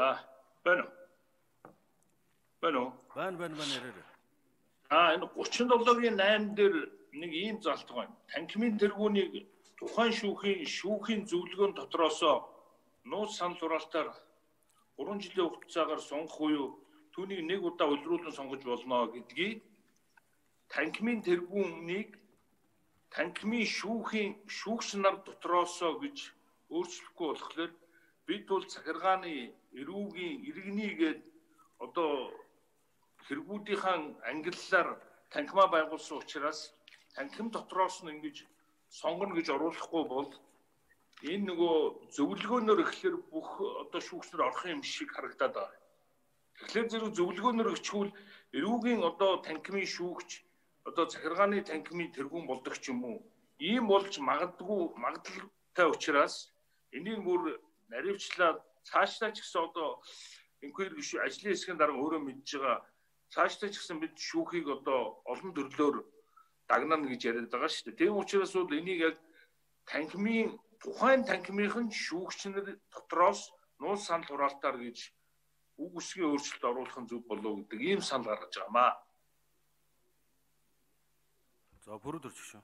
За, байна уу? Байна уу? Байна, байна, байна ярээр. Аа, энэ 37-гийн 8 дээр нэг ийм залтг байна. Танхимын тэргүүнийг тухайн шүүхийн шүүхийн зөвлөгөөн дотроосоо нууц санал хураалтаар 3 жилийн хугацаагаар сонгох буюу түүнийг нэг удаа улируулан сонгож болно гэдгийг танхимын тэргүүнийг танхимын шүүхийн шүүгч нар дотроосоо гэж өөрчлөхгүй болохоор бид бол захиргааны эрүүгийн иргэнийгээд одоо хэрэгүүдийнхаа ангиллаар танхимаа байгуулсан учраас танхим дотроос нь ингэж сонгоно гэж оруулахгүй бол энэ нөгөө зөвлөгөөнөр ихлээр бүх одоо шүүгчнэр орох юм шиг харагдаад байна. Тэгэхээр зэрэг зөвлөгөөнөр өчгүүл эрүүгийн одоо танкимын шүүгч одоо захиргааны танкимын тэргүүн болдог ч юм уу ийм болж магадгүй магадлалтай учраас энийг бүр наривчлаад цаашлаа ч гэсэн одоо инквайри гişүү ажлын хэсгийн дараа өөрөө мэдж байгаа цаашлаа ч гэсэн бид шүүхийг одоо олон төрлөөр дагнана гэж яриад байгаа шүү дээ. Тийм учраас бол энийг яг танхимын тухайн танхимынхын шүүгчнэр дотроос нууц санал хураалтаар гэж үг үсгийн өөрчлөлт оруулах нь зөв болов гэдэг ийм санал гаргаж байгаамаа. За бүрд өрч шүү.